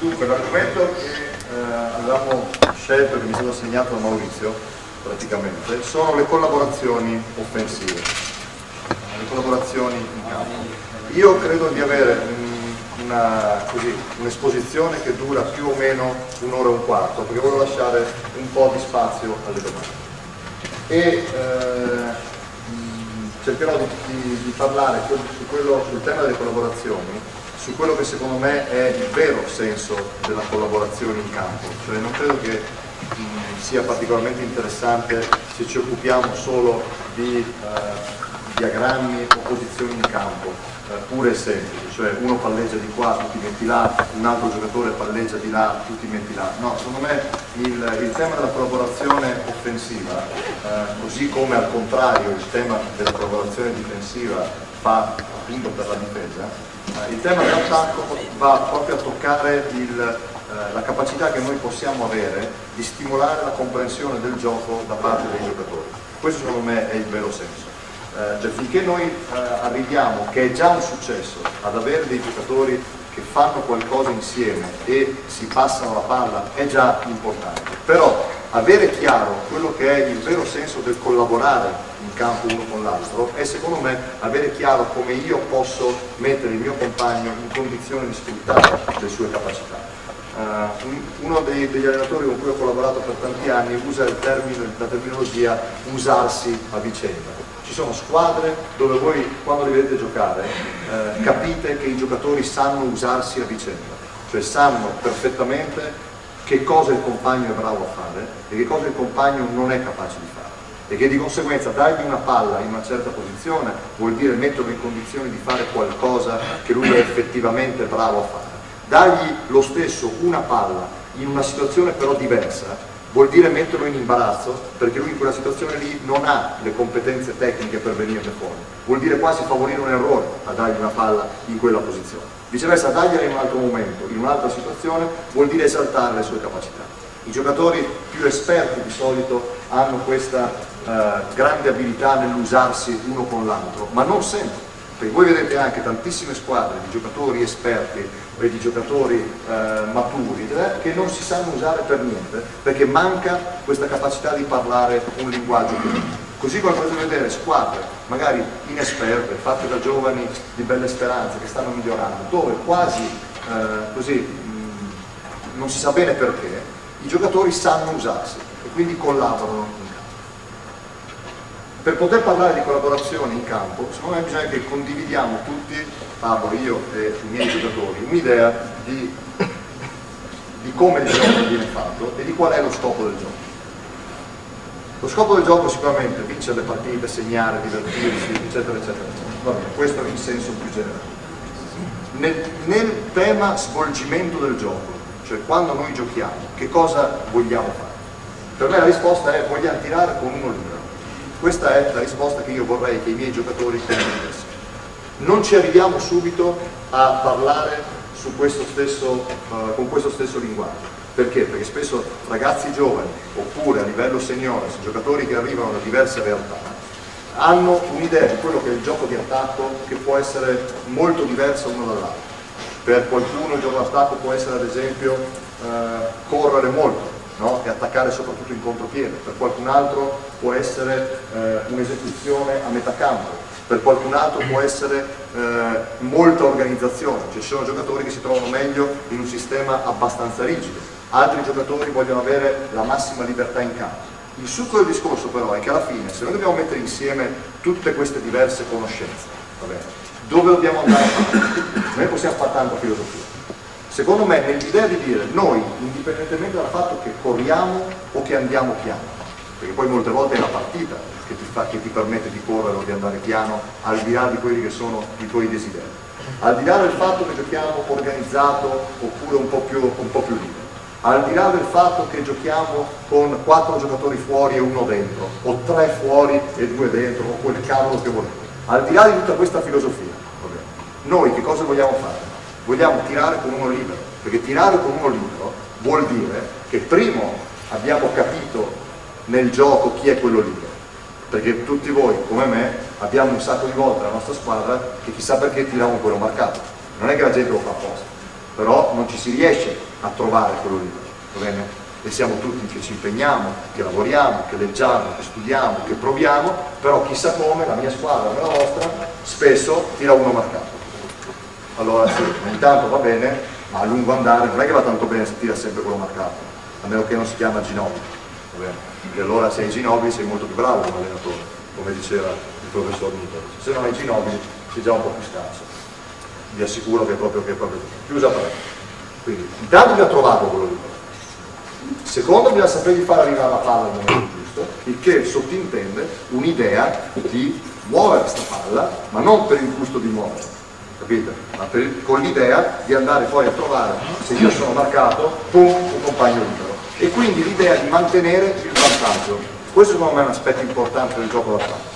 Dunque, l'argomento che eh, avevamo scelto, che mi è stato assegnato da Maurizio, praticamente, sono le collaborazioni offensive, le collaborazioni in campo. Io credo di avere un'esposizione che dura più o meno un'ora e un quarto, perché voglio lasciare un po' di spazio alle domande. E eh, cercherò di, di- di parlare su, su quello- sul tema delle collaborazioni, su quello che secondo me è il vero senso della collaborazione in campo. Cioè non credo che mh, sia particolarmente interessante se ci occupiamo solo di eh, diagrammi o posizioni in campo, eh, pure e semplici, cioè uno palleggia di qua, tutti metti là, un altro giocatore palleggia di là, tutti metti là. No, secondo me il, il tema della collaborazione offensiva, eh, così come al contrario il tema della collaborazione difensiva fa appunto per la difesa, eh, il tema dell'attacco va proprio a toccare il, eh, la capacità che noi possiamo avere di stimolare la comprensione del gioco da parte dei giocatori. Questo secondo me è il vero senso. Eh, cioè finché noi eh, arriviamo, che è già un successo, ad avere dei giocatori che fanno qualcosa insieme e si passano la palla è già importante. Però avere chiaro quello che è il vero senso del collaborare in campo uno con l'altro è secondo me avere chiaro come io posso mettere il mio compagno in condizione di sfruttare le sue capacità. Un- uno dei- degli allenatori con cui ho collaborato per tanti anni usa il termine, la terminologia usarsi a vicenda. Ci sono squadre dove voi quando li vedete giocare eh, capite che i giocatori sanno usarsi a vicenda, cioè sanno perfettamente che cosa il compagno è bravo a fare e che cosa il compagno non è capace di fare e che di conseguenza dargli una palla in una certa posizione vuol dire metterlo in condizione di fare qualcosa che lui è effettivamente bravo a fare. Dargli lo stesso una palla in una situazione però diversa vuol dire metterlo in imbarazzo perché lui in quella situazione lì non ha le competenze tecniche per venirne fuori. Vuol dire quasi favorire un errore a dargli una palla in quella posizione. Viceversa, dargliela in un altro momento, in un'altra situazione, vuol dire esaltare le sue capacità. I giocatori più esperti di solito hanno questa eh, grande abilità nell'usarsi uno con l'altro, ma non sempre. Perché voi vedete anche tantissime squadre di giocatori esperti e di giocatori eh, maturi che non si sanno usare per niente perché manca questa capacità di parlare un linguaggio comune. Così come potete vedere squadre magari inesperte, fatte da giovani di belle speranze che stanno migliorando, dove quasi eh, così mh, non si sa bene perché, i giocatori sanno usarsi e quindi collaborano. Per poter parlare di collaborazione in campo, secondo me bisogna che condividiamo tutti, parlo io e i miei giocatori, un'idea di, di come il gioco viene fatto e di qual è lo scopo del gioco. Lo scopo del gioco è sicuramente vincere le partite, segnare, divertirsi, eccetera, eccetera, eccetera. Va bene, questo in senso più generale. Nel, nel tema svolgimento del gioco, cioè quando noi giochiamo, che cosa vogliamo fare? Per me la risposta è vogliamo tirare con uno libero. Questa è la risposta che io vorrei che i miei giocatori condividessero. Non ci arriviamo subito a parlare questo stesso, eh, con questo stesso linguaggio. Perché? Perché spesso ragazzi giovani, oppure a livello seniores, giocatori che arrivano da diverse realtà, hanno un'idea di quello che è il gioco di attacco che può essere molto diverso uno dall'altro. Per qualcuno il gioco d'attacco può essere ad esempio eh, correre molto no? e attaccare soprattutto in contropiede, per qualcun altro può essere eh, un'esecuzione a metà campo, per qualcun altro può essere eh, molta organizzazione, cioè ci sono giocatori che si trovano meglio in un sistema abbastanza rigido, altri giocatori vogliono avere la massima libertà in campo. Il succo del discorso però è che alla fine se noi dobbiamo mettere insieme tutte queste diverse conoscenze, bene, dove dobbiamo andare? Noi possiamo fare tanta filosofia. Secondo me nell'idea di dire noi, indipendentemente dal fatto che corriamo o che andiamo piano, perché poi molte volte è la partita che ti, fa, che ti permette di correre o di andare piano, al di là di quelli che sono i tuoi desideri. Al di là del fatto che giochiamo organizzato oppure un po' più, un po più libero. Al di là del fatto che giochiamo con quattro giocatori fuori e uno dentro, o tre fuori e due dentro, o quel cavolo che volete. Al di là di tutta questa filosofia, noi che cosa vogliamo fare? Vogliamo tirare con uno libero, perché tirare con uno libero vuol dire che primo abbiamo capito nel gioco chi è quello libero, perché tutti voi, come me, abbiamo un sacco di volte la nostra squadra che chissà perché tiriamo quello marcato, non è che la gente lo fa apposta, però non ci si riesce a trovare quello libero, va bene? E siamo tutti che ci impegniamo, che lavoriamo, che leggiamo, che studiamo, che proviamo, però chissà come la mia squadra, la vostra, spesso tira uno marcato. Allora sì, ogni tanto va bene, ma a lungo andare non è che va tanto bene se tira sempre quello marcato, a meno che non si chiama Ginobili? E allora se hai Ginobili sei molto più bravo come allenatore, come diceva il professor Nicolas. Se non hai Ginobili sei già un po' più scarso. Vi assicuro che è proprio, che è proprio chiusa parete. Quindi intanto bisogna trovarlo quello libero. Secondo bisogna sapere di far arrivare la palla al momento giusto, il che sottintende un'idea di muovere questa palla, ma non per il gusto di muoverla, capite? Ma per, con l'idea di andare poi a trovare, se io sono marcato, pum, un compagno libero. E quindi l'idea di mantenere il vantaggio. Questo secondo me è un aspetto importante del gioco d'attacco.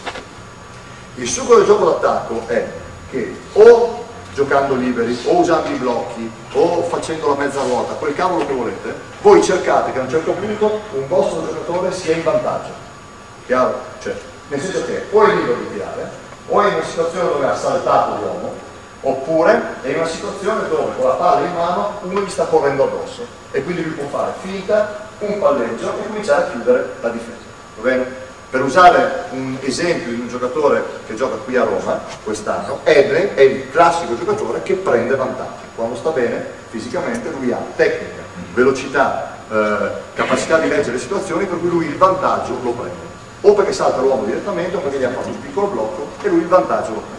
Il succo del gioco d'attacco è che o giocando liberi, o usando i blocchi, o facendo la mezza ruota, quel cavolo che volete, voi cercate che a un certo punto un vostro giocatore sia in vantaggio. Chiaro? Cioè, nel senso che o è libero di tirare, o è in una situazione dove ha saltato l'uomo, oppure è in una situazione dove con la palla in mano uno gli sta correndo addosso e quindi lui può fare finta, un palleggio e cominciare a chiudere la difesa. Va bene? Per usare un esempio di un giocatore che gioca qui a Roma quest'anno, Edre è il classico giocatore che prende vantaggio. Quando sta bene fisicamente lui ha tecnica, velocità, eh, capacità di leggere le situazioni per cui lui il vantaggio lo prende. O perché salta l'uomo direttamente o perché gli ha fatto un piccolo blocco e lui il vantaggio lo prende.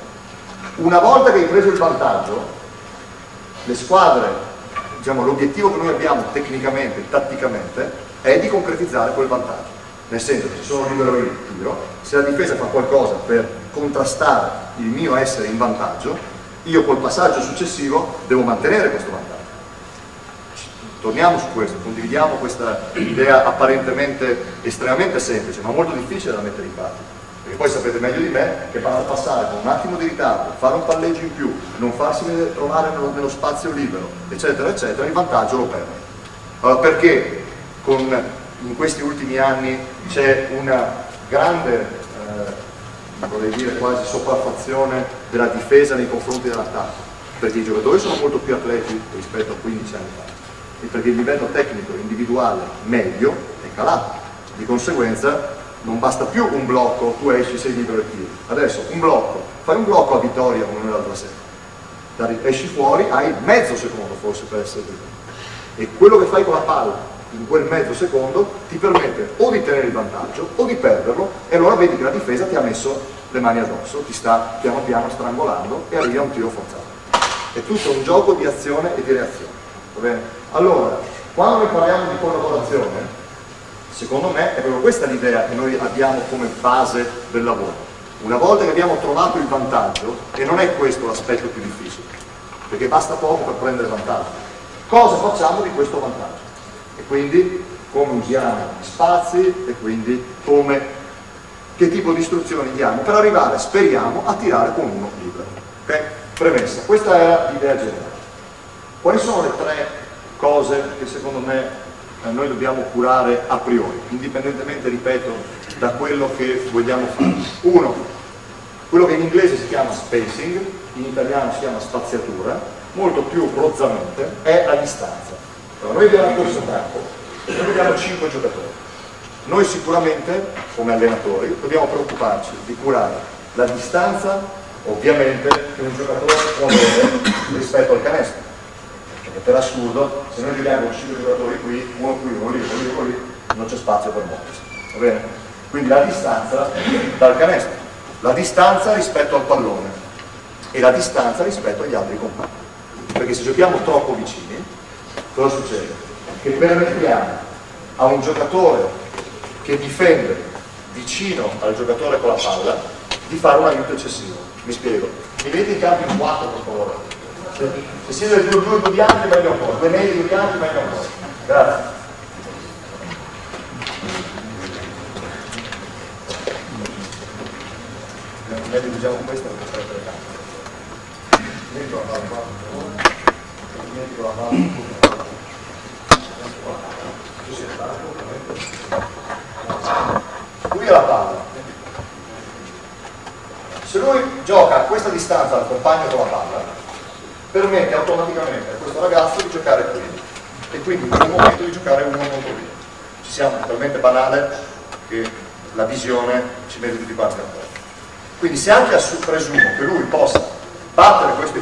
Una volta che hai preso il vantaggio, le squadre, diciamo, l'obiettivo che noi abbiamo tecnicamente, tatticamente, è di concretizzare quel vantaggio nel senso che se sono libero io tiro, se la difesa fa qualcosa per contrastare il mio essere in vantaggio, io col passaggio successivo devo mantenere questo vantaggio. Torniamo su questo, condividiamo questa idea apparentemente estremamente semplice, ma molto difficile da mettere in pratica. Perché poi sapete meglio di me che passare con un attimo di ritardo, fare un palleggio in più, non farsi trovare nello, nello spazio libero, eccetera, eccetera, il vantaggio lo perde. Allora perché con in questi ultimi anni c'è una grande, eh, vorrei dire quasi sopraffazione della difesa nei confronti dell'attacco, perché i giocatori sono molto più atleti rispetto a 15 anni fa. E perché il livello tecnico individuale medio è calato, di conseguenza non basta più un blocco, tu esci, sei libero e tiri. Adesso un blocco, fai un blocco a vittoria come noi l'altra sera, esci fuori, hai mezzo secondo forse per essere libero. E quello che fai con la palla in quel mezzo secondo ti permette o di tenere il vantaggio o di perderlo e allora vedi che la difesa ti ha messo le mani addosso, ti sta piano piano strangolando e arriva un tiro forzato. È tutto un gioco di azione e di reazione. Allora, quando noi parliamo di collaborazione, secondo me è proprio questa l'idea che noi abbiamo come base del lavoro. Una volta che abbiamo trovato il vantaggio, e non è questo l'aspetto più difficile, perché basta poco per prendere vantaggio, cosa facciamo di questo vantaggio? e quindi come usiamo gli spazi e quindi come, che tipo di istruzioni diamo per arrivare, speriamo, a tirare con uno libero. Okay? Premessa, questa era l'idea generale. Quali sono le tre cose che secondo me noi dobbiamo curare a priori, indipendentemente, ripeto, da quello che vogliamo fare? Uno, quello che in inglese si chiama spacing, in italiano si chiama spaziatura, molto più rozzamente, è la distanza. Allora, noi abbiamo corso campo, noi abbiamo 5 giocatori. Noi sicuramente, come allenatori, dobbiamo preoccuparci di curare la distanza, ovviamente, che un giocatore può avere rispetto al canestro. Perché per assurdo, se noi giochiamo con 5 giocatori qui, uno qui, uno lì, uno lì, uno lì, non c'è spazio per muoversi. Va bene? Quindi la distanza dal canestro, la distanza rispetto al pallone e la distanza rispetto agli altri compagni. Perché se giochiamo troppo vicini, cosa succede? Che permettiamo a un giocatore che difende vicino al giocatore con la palla di fare un aiuto eccessivo. Mi spiego. Mi vedete in campo in quattro per favore? Se, se siete due, due, due bianchi meglio ancora, due medi, due bianchi meglio ancora. Grazie. Meglio usiamo questa per stare per campo. Dimentico la palla, dimentico la palla. Lui ha la palla. Se lui gioca a questa distanza al compagno con la palla, permette automaticamente a questo ragazzo di giocare qui e quindi in quel momento di giocare uno contro uno. Ci siamo talmente banale che la visione ci mette tutti quanti a posto. Quindi se anche presumo che lui possa battere questa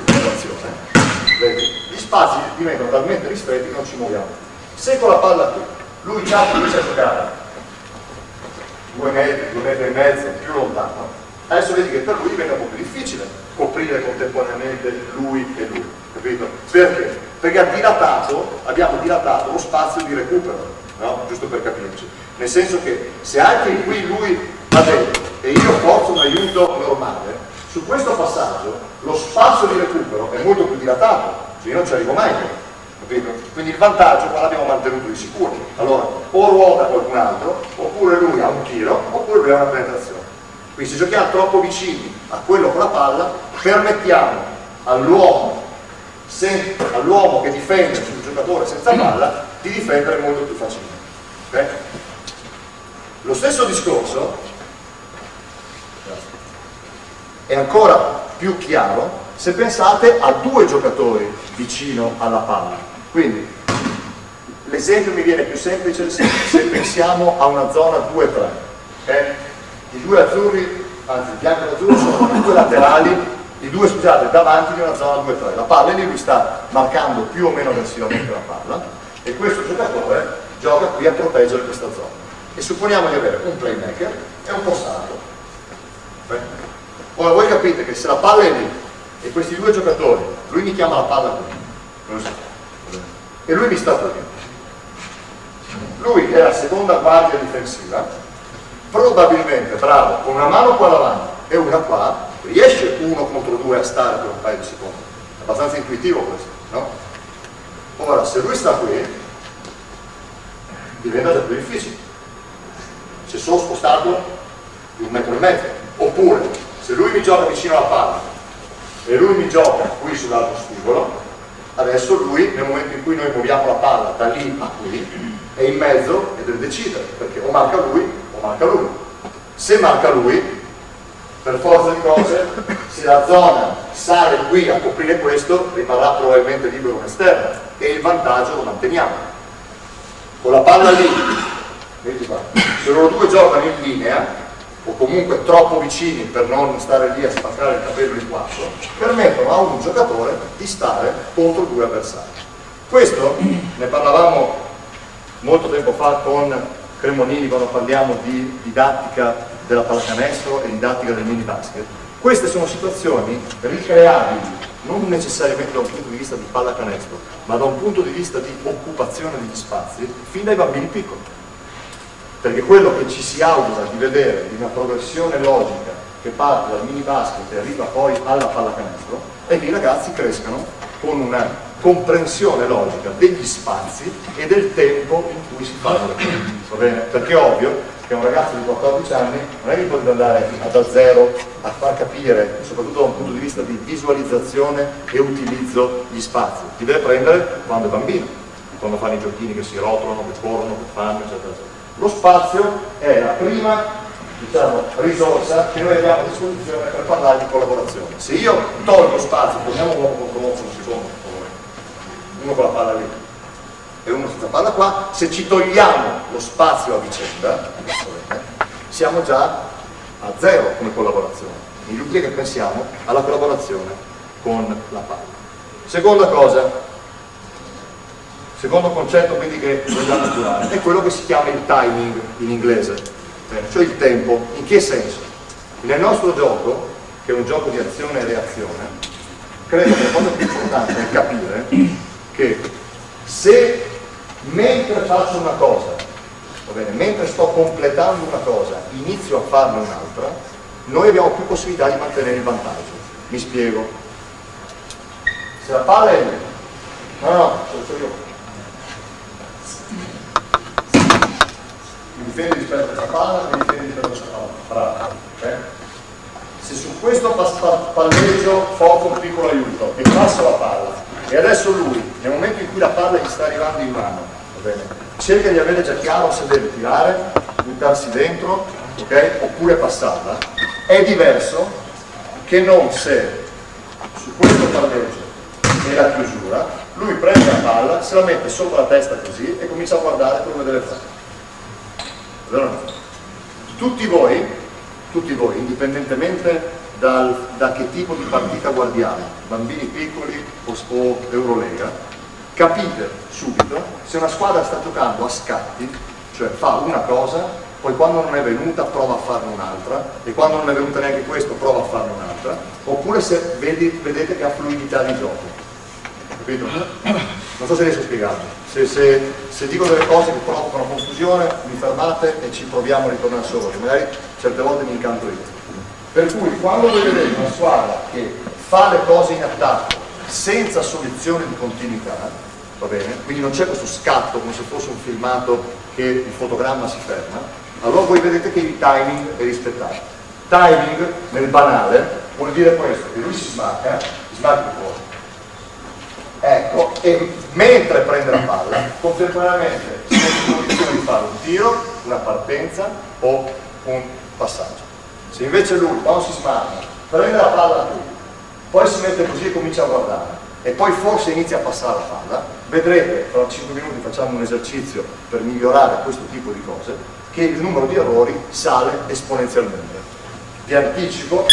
vedi, gli spazi diventano talmente ristretti che non ci muoviamo. Se con la palla qui lui già comincia a giocare due metri, due metri e mezzo più lontano, adesso vedi che per lui diventa un po' più difficile coprire contemporaneamente lui e lui, capito? Perché? Perché ha dilatato, abbiamo dilatato lo spazio di recupero, no? giusto per capirci. Nel senso che se anche qui lui va dentro e io forzo un aiuto normale, su questo passaggio lo spazio di recupero è molto più dilatato, cioè io non ci arrivo mai. Capito? Quindi il vantaggio qua l'abbiamo mantenuto di sicuro. Allora, o ruota qualcun altro, oppure lui ha un tiro, oppure lui ha una penetrazione. Quindi se giochiamo troppo vicini a quello con la palla, permettiamo all'uomo all che difende sul giocatore senza palla di difendere molto più facilmente. Okay? Lo stesso discorso è ancora più chiaro se pensate a due giocatori vicino alla palla. Quindi l'esempio mi viene più semplice se pensiamo a una zona 2-3. Okay? I due azzurri, anzi il bianco e l'azzurro sono i due laterali, i due scusate, davanti di una zona 2-3. La palla lì lui sta marcando più o meno aggressivamente la palla e questo giocatore gioca qui a proteggere questa zona. E supponiamo di avere un playmaker e un postato. Ora voi capite che se la palla è lì e questi due giocatori, lui mi chiama la palla qui, e lui mi sta qui. Lui è la seconda guardia difensiva, probabilmente bravo, con una mano qua davanti e una qua, riesce uno contro due a stare per un paio di secondi. È abbastanza intuitivo questo, no? Ora, se lui sta qui, diventa già più difficile. Se sono spostato di un metro e mezzo, oppure se lui mi gioca vicino alla palla e lui mi gioca qui sull'altro spigolo, adesso lui nel momento in cui noi muoviamo la palla da lì a qui è in mezzo e deve decidere perché o marca lui marca lui se marca lui per forza di cose se la zona sale qui a coprire questo rimarrà probabilmente libero un esterno e il vantaggio lo manteniamo con la palla lì se loro due giocano in linea o comunque troppo vicini per non stare lì a spaccare il capello in quattro, permettono a un giocatore di stare contro due avversari. Questo ne parlavamo molto tempo fa con Cremonini quando parliamo di didattica della pallacanestro e didattica del mini basket. Queste sono situazioni ricreabili non necessariamente da un punto di vista di pallacanestro, ma da un punto di vista di occupazione degli spazi fin dai bambini piccoli perché quello che ci si augura di vedere di una progressione logica che parte dal mini basket e arriva poi alla pallacanestro è che i ragazzi crescano con una comprensione logica degli spazi e del tempo in cui si fanno le cose. Perché è ovvio che un ragazzo di 14 anni non è che potete andare da zero a far capire, soprattutto da un punto di vista di visualizzazione e utilizzo gli spazi. Ti deve prendere quando è bambino, quando fanno i giochini che si rotolano, che corrono, che fanno, eccetera, eccetera. Lo spazio è la prima diciamo, risorsa che noi abbiamo a disposizione per parlare di collaborazione. Se io tolgo spazio, prendiamo un contro uomo un secondo, uno con la palla lì e uno senza palla qua, se ci togliamo lo spazio a vicenda, siamo già a zero come collaborazione. Inutile che pensiamo alla collaborazione con la palla. Seconda cosa, secondo concetto quindi che vogliamo curare è quello che si chiama il timing in inglese, cioè il tempo. In che senso? Nel nostro gioco, che è un gioco di azione e reazione, credo che la cosa più importante è capire che se mentre faccio una cosa, bene, mentre sto completando una cosa, inizio a farne un'altra, noi abbiamo più possibilità di mantenere il vantaggio. Mi spiego. Se la palla è lì, no, no, ce lo io mi difende rispetto a questa palla, mi difende rispetto a questa palla. Bravo. Okay? Se su questo palleggio foco un piccolo aiuto e passo la palla e adesso lui, nel momento in cui la palla gli sta arrivando in mano, cerca di avere già chiaro se deve tirare, buttarsi dentro, okay? oppure passarla, è diverso che non se su questo palleggio e la chiusura, lui prende la palla, se la mette sopra la testa così e comincia a guardare come deve fare. Tutti voi, tutti voi, indipendentemente dal, da che tipo di partita guardiamo, bambini piccoli o, o Eurolega, capite subito se una squadra sta giocando a scatti, cioè fa una cosa, poi quando non è venuta prova a farne un'altra e quando non è venuta neanche questo prova a farne un'altra, oppure se vedi, vedete che ha fluidità di gioco. Capito? Non so se riesco a spiegarlo. Se, se, se, dico delle cose che provocano confusione, mi fermate e ci proviamo a ritornare che magari certe volte mi incanto io. Per cui quando voi vedete una squadra che fa le cose in attacco senza soluzione di continuità, va bene? Quindi non c'è questo scatto come se fosse un filmato che il fotogramma si ferma, allora voi vedete che il timing è rispettato. Timing nel banale vuol dire questo, che lui si smacca, si smacca fuori. Ecco, e mentre prende la palla, contemporaneamente si mette in condizione di fare un tiro, una partenza o un passaggio. Se invece lui, quando si smacca, prende la palla qui, poi si mette così e comincia a guardare, e poi forse inizia a passare la palla, vedrete, tra 5 minuti facciamo un esercizio per migliorare questo tipo di cose, che il numero di errori sale esponenzialmente. Vi anticipo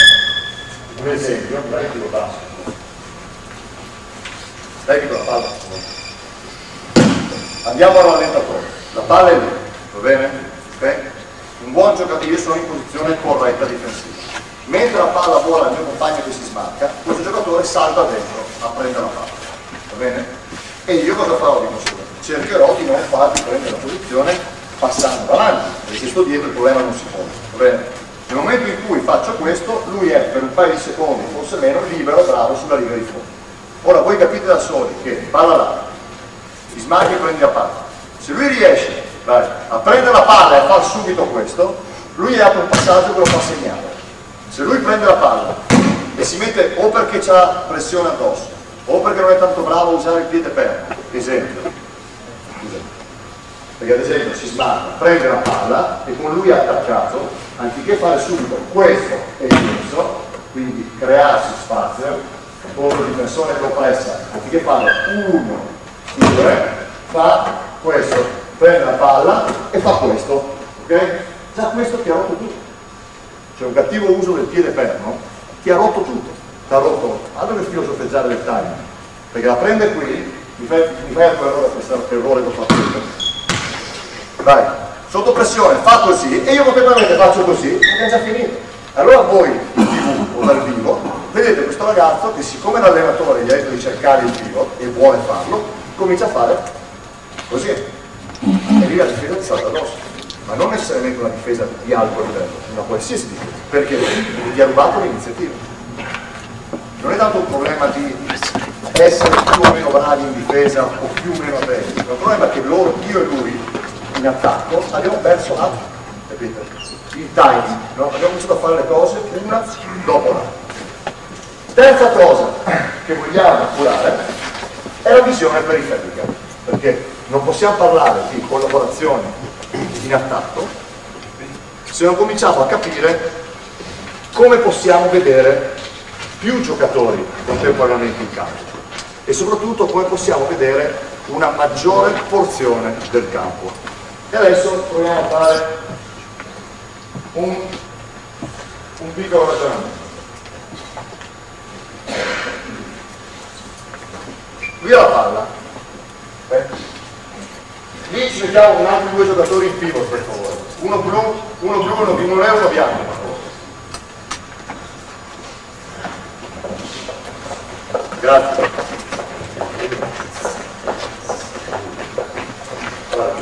un esempio, che lo. Dai che la palla. Andiamo al rallentatore, la palla è lì, va bene? Okay? Un buon giocatore, io sono in posizione corretta difensiva. Mentre la palla vola al mio compagno che si smarca, questo giocatore salta dentro a prendere la palla. Va bene? E io cosa farò di conseguenza? Cercherò di non fargli prendere la posizione passando davanti, perché sto dietro il problema non si pone. Va bene? Nel momento in cui faccio questo, lui è per un paio di secondi, forse meno, libero, bravo sulla riga di fondo. Ora voi capite da soli che palla là, si smarca e prendi la palla. Se lui riesce vai, a prendere la palla e a fare subito questo, lui apre un passaggio che lo fa segnare. Se lui prende la palla e si mette o perché ha pressione addosso o perché non è tanto bravo a usare il piede fermo, esempio, perché ad esempio si smarca, prende la palla e con lui attaccato, anziché fare subito questo e questo, quindi crearsi spazio, con il difensore che lo pressa, anziché fare uno, due, fa questo, prende la palla e fa questo, ok? Già questo ti ha rotto tutto. Cioè un cattivo uso del piede fermo ti ha rotto tutto, ti ha rotto, altro che filosofeggiare del timing, perché la prende qui, mi fai, mi fai errore, questo errore che ho fatto io. Vai, sotto pressione, fa così e io contemporaneamente faccio così ed è già finito. Allora voi, in tv o dal vivo, vedete questo ragazzo che siccome l'allenatore gli ha detto di cercare il tiro e vuole farlo, comincia a fare così. Lì la difesa ti salta addosso. Ma non necessariamente una difesa di alto livello, una qualsiasi difesa, perché ti ha rubato l'iniziativa. Non è tanto un problema di essere più o meno bravi in difesa o più o meno attenti, è un problema che loro, io e lui, in attacco, abbiamo perso la, capite? il timing, no? abbiamo cominciato a fare le cose una dopo l'altra. Terza cosa che vogliamo curare è la visione periferica, perché non possiamo parlare di collaborazione in attacco se non cominciamo a capire come possiamo vedere più giocatori contemporaneamente in campo e soprattutto come possiamo vedere una maggiore porzione del campo. E adesso proviamo a fare un, un piccolo ragionamento. Qui la palla. Okay? Lì ci mettiamo un altro due giocatori in pivot per favore. Uno blu, uno blu, uno blu, non è uno bianco per favore. Grazie. Allora.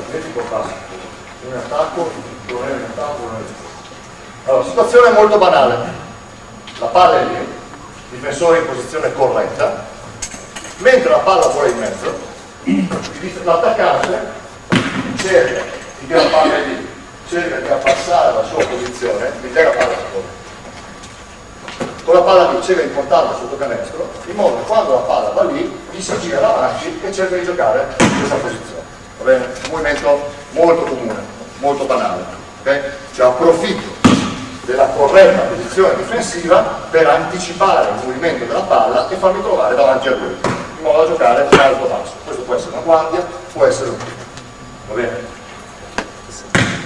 Un attacco, non è un attacco, non è Allora, situazione molto banale. La palla è lì, il difensore in posizione corretta, mentre la palla vola in mezzo, l'attaccante cerca di la palla è lì, cerca di abbassare la sua posizione, la palla scorre. Con la palla lì cerca di portarla sotto canestro, in modo che quando la palla va lì, gli si gira davanti e cerca di giocare in questa posizione. Va bene? Un movimento molto comune, molto banale. Okay? Cioè approfitto della corretta posizione difensiva per anticipare il movimento della palla e farmi trovare davanti a lui. in modo da giocare alto basso. Questo può essere una guardia, può essere un?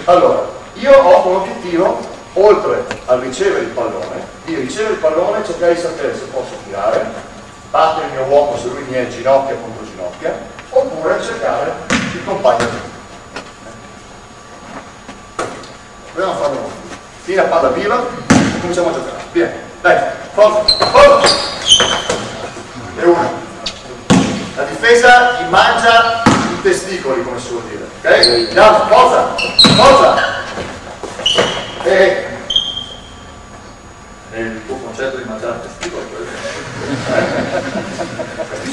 Allora, io ho come obiettivo, oltre a ricevere il pallone, di ricevere il pallone e cercare di sapere se posso tirare, battere il mio uomo se lui mi è ginocchia contro ginocchia, oppure cercare il compagno Proviamo a farlo noi. La palla viva e cominciamo a giocare. Vieni, dai, forza, forza! E una. La difesa gli mangia i testicoli, come si vuol dire. Ok? Andiamo, forza, forza! E... E il tuo concetto di mangiare testicoli è quello che...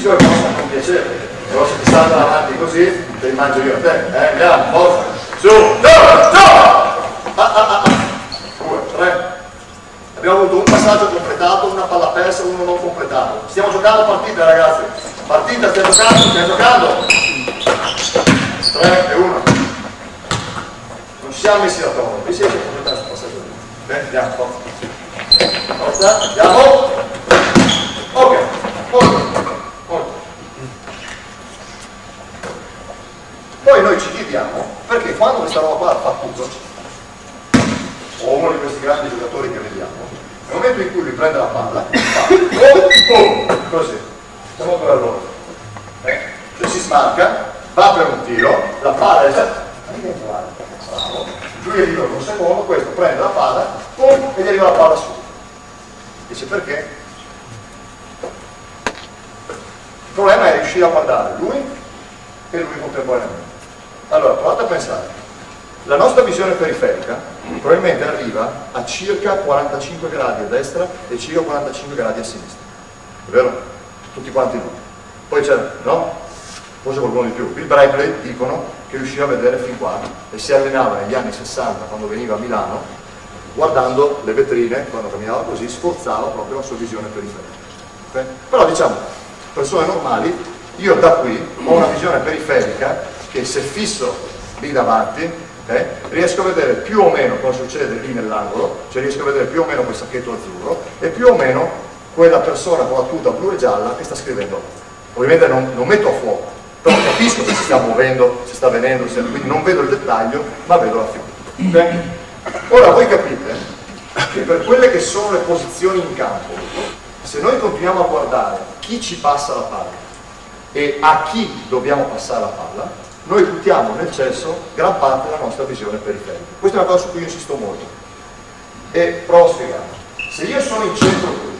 Possono non piacere, però se ti stanno davanti così, te li mangio io a te. Eh? Andiamo, forza! Su, giù, giù! Ah, ah, ah, Due, tre. Abbiamo avuto un passaggio completato, una palla persa, uno non completato. Stiamo giocando partita ragazzi. Partita, stiamo giocando, stiamo giocando. Tre e uno. Non ci siamo messi a tono, vi siete completati sul passaggio. Bene, andiamo, forza. Forza, andiamo. Ok, molto, molto. Poi noi ci chiediamo perché quando questa roba qua fa tutto, o uno di questi grandi giocatori che vediamo, nel momento in cui lui prende la palla, fa boom, boom, così, siamo per allora. Eh? Cioè si smarca, va per un tiro, la palla è bravo, lui è libero per un secondo, questo prende la palla, boom, e gli arriva la palla su. Dice perché? Il problema è riuscire a guardare lui e lui contemporaneamente. Allora, provate a pensare la nostra visione periferica probabilmente arriva a circa 45 gradi a destra e circa 45 gradi a sinistra, è vero? Tutti quanti noi. Poi c'è, no? Forse qualcuno di più. Il Bradley dicono che riusciva a vedere fin qua e si allenava negli anni 60 quando veniva a Milano, guardando le vetrine, quando camminava così, sforzava proprio la sua visione periferica. Okay? Però diciamo, persone normali, io da qui ho una visione periferica che se fisso lì davanti eh, riesco a vedere più o meno cosa succede lì nell'angolo, cioè riesco a vedere più o meno quel sacchetto azzurro e più o meno quella persona con la tuta blu e gialla che sta scrivendo. Ovviamente non, non metto a fuoco, però capisco che si sta muovendo, si sta venendo, quindi non vedo il dettaglio, ma vedo la figura. Okay? Ora voi capite che per quelle che sono le posizioni in campo, se noi continuiamo a guardare chi ci passa la palla e a chi dobbiamo passare la palla, noi buttiamo nel cesso gran parte della nostra visione periferica. Questa è una cosa su cui io insisto molto. E provo a spiegare. Se io sono in centro qui,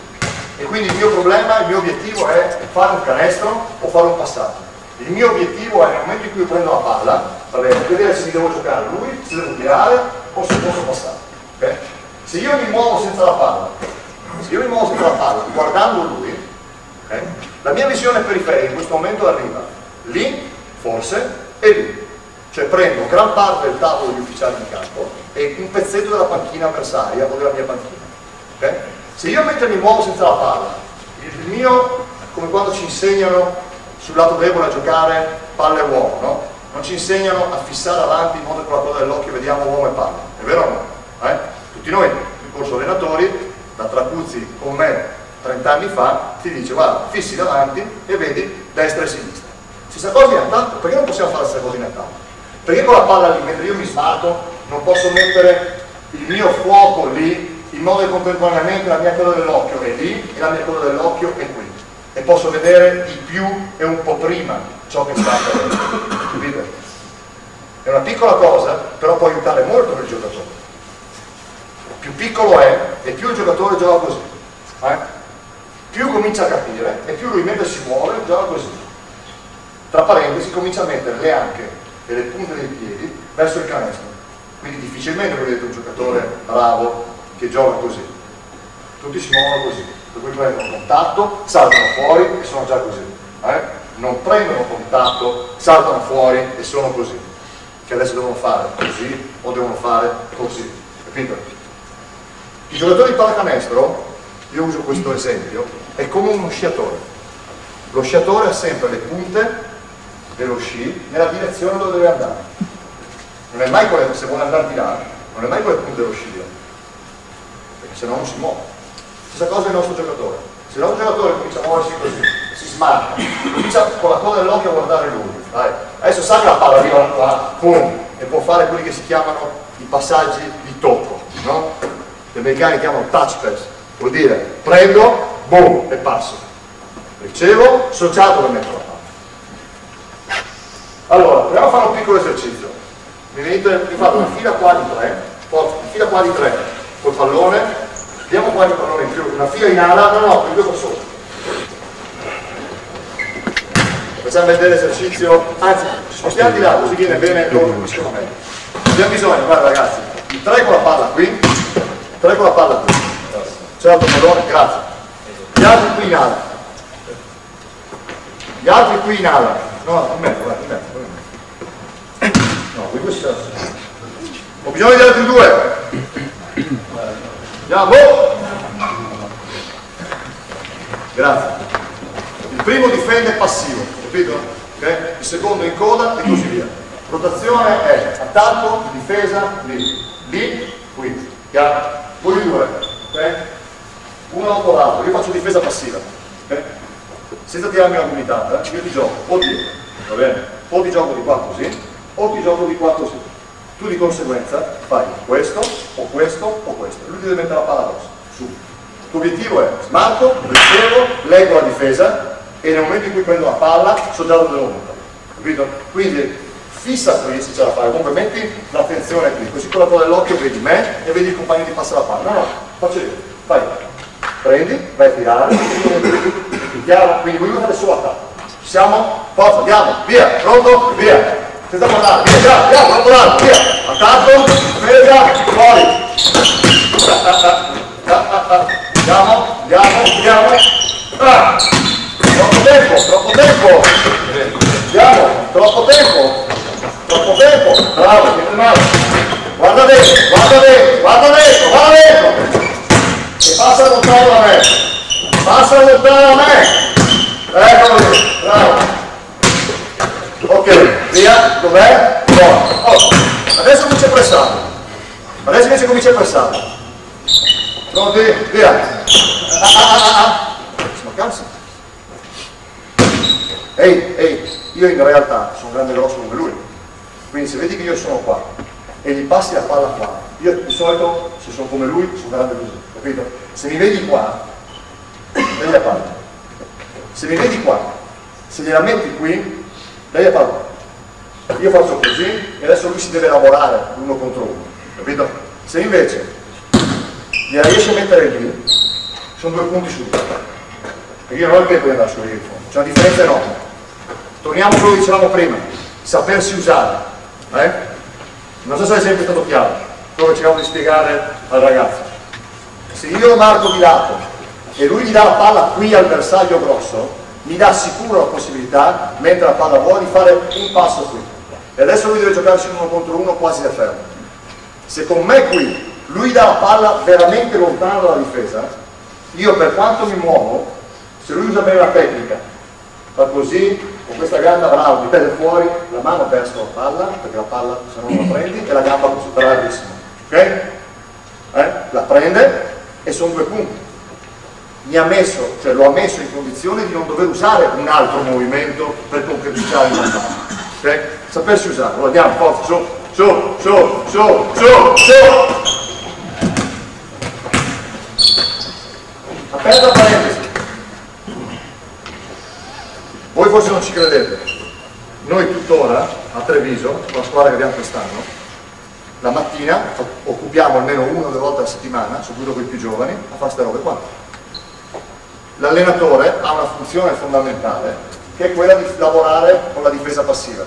e quindi il mio problema, il mio obiettivo è fare un canestro o fare un passaggio. Il mio obiettivo è nel momento in cui io prendo la palla, va bene, vedere se mi devo giocare lui, se devo tirare o se posso passare. Okay? Se io mi muovo senza la palla, se io mi muovo senza la palla, guardando lui, okay, la mia visione periferica in questo momento arriva lì, forse, e lì. Cioè prendo gran parte del tavolo degli ufficiali di campo e un pezzetto della panchina avversaria o della mia panchina. Okay? Se io mentre mi muovo senza la palla, il mio, come quando ci insegnano sul lato debole a giocare palla e uomo, no? Non ci insegnano a fissare avanti in modo che con la coda dell'occhio vediamo uomo e palla, è vero o no? Eh? Tutti noi, nel corso allenatori, da Tracuzzi con me 30 anni fa, ti dice guarda, fissi davanti e vedi destra e sinistra Stessa cosa in attacco, perché non possiamo fare la stessa cosa in attacco? Perché con la palla lì, mentre io mi sbatto, non posso mettere il mio fuoco lì, in modo che contemporaneamente la mia coda dell'occhio è lì e la mia coda dell'occhio è qui. E posso vedere di più e un po' prima ciò che sta accadendo. È una piccola cosa, però può aiutare molto il giocatore. Più piccolo è e più il giocatore gioca così. Eh? Più comincia a capire e più lui mentre si muove gioca così tra parentesi comincia a mettere le anche e le punte dei piedi verso il canestro. Quindi difficilmente vedete un giocatore bravo che gioca così. Tutti si muovono così, per cui prendono contatto, saltano fuori e sono già così. Eh? Non prendono contatto, saltano fuori e sono così. Che adesso devono fare così o devono fare così. Capito? Il giocatore di pallacanestro, io uso questo esempio, è come uno sciatore. Lo sciatore ha sempre le punte dello sci nella direzione dove deve andare. Non è mai quelle, se vuole andare di là, non è mai quel punto dello sci, perché se no non si muove. Stessa cosa il nostro giocatore. Se il nostro giocatore comincia a muoversi così, si smarca, comincia con la coda dell'occhio a guardare lui. Dai. Adesso sa che la palla arriva qua, boom, e può fare quelli che si chiamano i passaggi di tocco, no? Gli americani chiamano touch pass, vuol dire prendo, boom, e passo. Ricevo, sociato per mettere la palla. Allora, proviamo a fare un piccolo esercizio. Mi venite, vi fate una fila qua di tre, forza, una fila qua di tre, col pallone, vediamo qua di pallone in più, una fila in ala, no no, più qua sotto. Facciamo vedere l'esercizio, anzi, spostiamo di là, così viene bene loro, secondo me. Abbiamo bisogno, guarda ragazzi, di tre con la palla qui, tre con la palla qui. C'è l'altro pallone, grazie. Gli altri qui in ala. Gli altri qui in ala. No, in mezzo, guarda, in mezzo. No, qui questo Ho bisogno di altri due. Andiamo. Grazie. Il primo difende passivo, capito? Okay? Il secondo in coda e così via. Rotazione è attacco, difesa, lì, lì, qui. Chiaro? Voi due, ok? Uno dopo l'altro, io faccio difesa passiva, ok? Senza tirarmi la gomitata, io ti gioco o dietro, va bene? O ti gioco di qua così, o ti gioco di qua così. Tu di conseguenza fai questo, o questo, o questo. Lui ti deve mettere la palla addosso, su. Il tuo obiettivo è smarco, ricevo, leggo la difesa e nel momento in cui prendo la palla so già dove devo metterla. Capito? Quindi fissa qui se ce la fai, comunque metti l'attenzione qui, così con la tua dell'occhio vedi me e vedi il compagno ti passa la palla. No, no, faccio io. Fai. Prendi, vai a tirare, chiaro? Quindi voi fate solo attacco. Siamo? Forza, andiamo, via, pronto, via. Guardare, via, via, via, pronto l'altro, via. Attacco, presa, fuori. Andiamo, andiamo, andiamo. Ah. Troppo tempo, troppo tempo. Andiamo, troppo tempo. Troppo tempo. Bravo, siete male. Guarda dentro, guarda dentro, guarda dentro, guarda dentro. E passa lontano da me. Passa lontano da me. Eccolo bravo. Ok, via, dov'è? Buono. Oh, adesso comincia a pressare. Adesso invece comincia a pressare. Pronti? Via. Ah, ah, ah, ah. Ma cazzo. Ehi, ehi, io in realtà sono grande e grosso come lui. Quindi se vedi che io sono qua e gli passi la palla qua, io di solito se sono come lui sono grande così, capito? Se mi vedi qua, dai la palla. Se mi vedi qua, se gliela metti qui, dai la palla. Io faccio così e adesso lui si deve lavorare uno contro uno, capito? Se invece gliela riesci a mettere lì, sono due punti subito. Perché io non il tempo di andare su lì in fondo, c'è una differenza enorme. Torniamo a quello che dicevamo prima, sapersi usare. Eh? Non so se è sempre stato chiaro, quello che cercavo di spiegare al ragazzo. Se io marco di lato e lui gli dà la palla qui al bersaglio grosso, mi dà sicuro la possibilità, mentre la palla vuole, di fare un passo qui. E adesso lui deve giocarsi uno contro uno quasi da fermo. Se con me qui lui dà la palla veramente lontano dalla difesa, io per quanto mi muovo, se lui usa bene la tecnica, fa così, con questa gamba bravo, mi prende fuori, la mano verso la palla, perché la palla se non la prendi, e la gamba bravissima. Ok? Eh? La prende e sono due punti. Mi ha messo, cioè lo ha messo in condizione di non dover usare un altro movimento per concretizzare il mandato. Ok? Sapersi usare. Allora andiamo, forza, su, su, su, su, su, su. Aperta parentesi. Voi forse non ci credete. Noi tuttora a Treviso, con la squadra che abbiamo quest'anno, la mattina occupiamo almeno una o due volte a settimana, soprattutto con i più giovani, a fare queste robe qua. L'allenatore ha una funzione fondamentale che è quella di lavorare con la difesa passiva.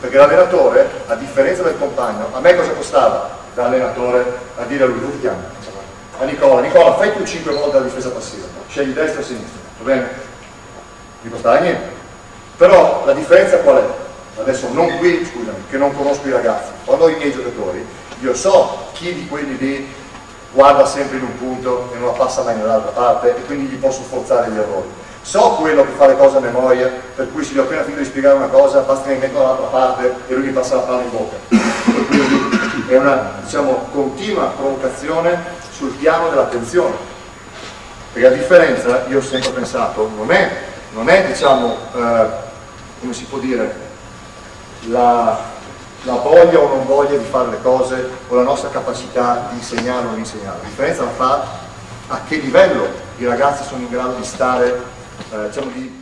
Perché l'allenatore, a differenza del compagno, a me cosa costava l'allenatore a dire a lui, tu ti? A Nicola, Nicola fai tu 5 volte la difesa passiva, scegli destra o sinistra, va bene? Mi costava niente. Però la differenza qual è? Adesso non qui, scusami, che non conosco i ragazzi, quando ho i miei giocatori, io so chi di quelli lì guarda sempre in un punto e non la passa mai nell'altra parte e quindi gli posso forzare gli errori. So quello che fa le cose a memoria, per cui se gli ho appena finito di spiegare una cosa, basta che mi metto dall'altra parte e lui mi passa la palla in bocca. E quindi è una diciamo, continua provocazione sul piano dell'attenzione. Perché la differenza, io ho sempre pensato, non è non è diciamo, eh, come si può dire, la, la, voglia o non voglia di fare le cose o la nostra capacità di insegnare o non insegnare, la differenza la fa a che livello i ragazzi sono in grado di stare, eh, diciamo, di, di